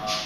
uh,